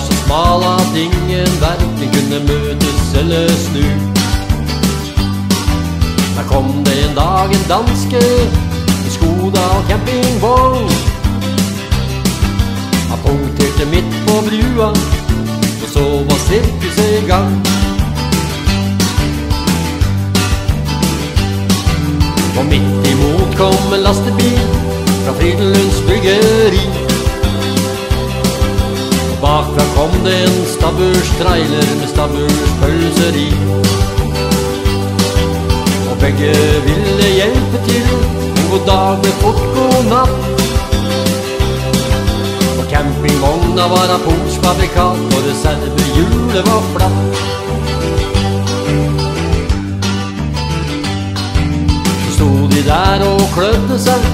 smal at ingen verken kunne møtes eller snu. Der kom det en dag en danske i Skoda campingvogn. Han punkterte midt på brua, og så var sirkuset i gang. Og midt imot kom en lastebil fra Frydenlunds bryggeri. Bakfra kom det en stabburstrailer med stabburspølser i. Og begge ville hjelpe til. En god dag med fort god natt. Og campingvogna var av portsfabrikat, og reservehjulet var flatt. Så sto de der og klødde seg,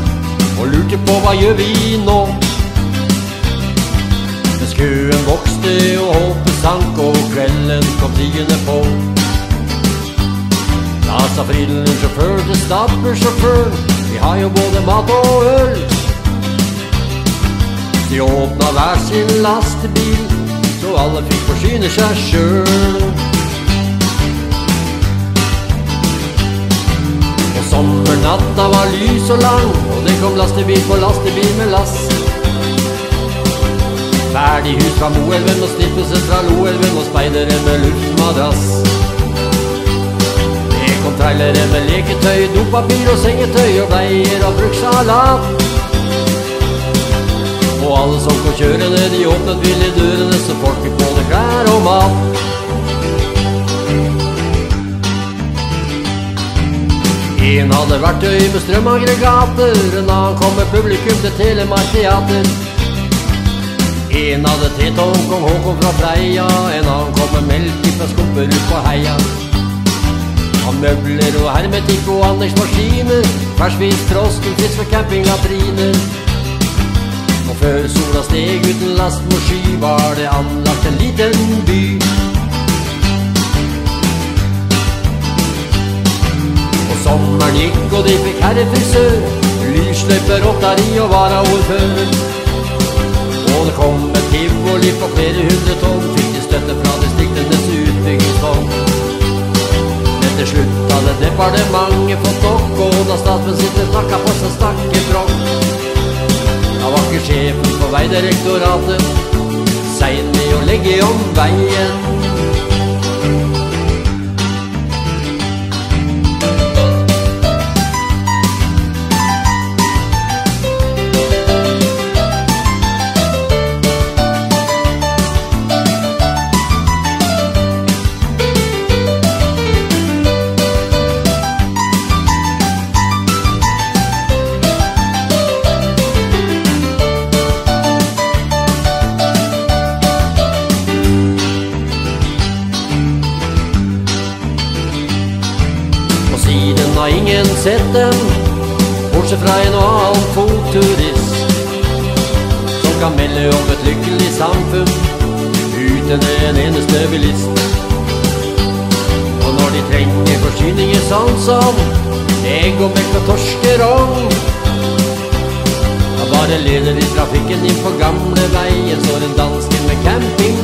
og lurte på hva gjør vi nå? Men vokste og håpet sank, og kvelden kom tiende på. Da sa frillen sjåfør til stabbursjåfør, vi har jo både mat og øl. De åpna hver sin lastebil, så alle fikk forsyne seg sjøl. Sommernatta var lys og lang, og det kom lastebil på lastebil med lass. Ferdig hus fra Moelven og snippeset fra Loelven og speidere med luftmadrass. Det kom med leketøy, dopapir og sengetøy og bleier og fruktsalat. Og alle som kom kjørende, de åpnet villig dørene, så folk fikk både klær og mat. En hadde verktøy med strømaggregater, en annen kom med publikum til Telemark Teater. En hadde tetong kong Håkon fra Freia, en annen kom med melk fra skumper ut på heia. Av møbler og hermetikk og anleggsmaskiner, ferskvis, frosken, fisk og campinglatriner. Og før sola steg uten last mot sky, var det anlagt en liten by. Og sommeren gikk, og de fikk herrefrisør, lysløyper, rotteri og varaordfører. Og det kom et tivoli på flere hundre tonn, fikk de støtte fra distriktenes utbyggingsfond. Men til slutt hadde departementet fått nok, og da statsministeren takka på seg snakkefront. Da var ikke sjefen på veidirektoratet sein med å legge om veien. Har ingen sett dem, bortsett fra en og annen fotturist, som kan melde om et lykkelig samfunn uten en eneste bilist. Og når de trenger forsyninger sånn som egg og melk og torskerogn, da bare leder de trafikken inn på gamle veien, står en danske med camping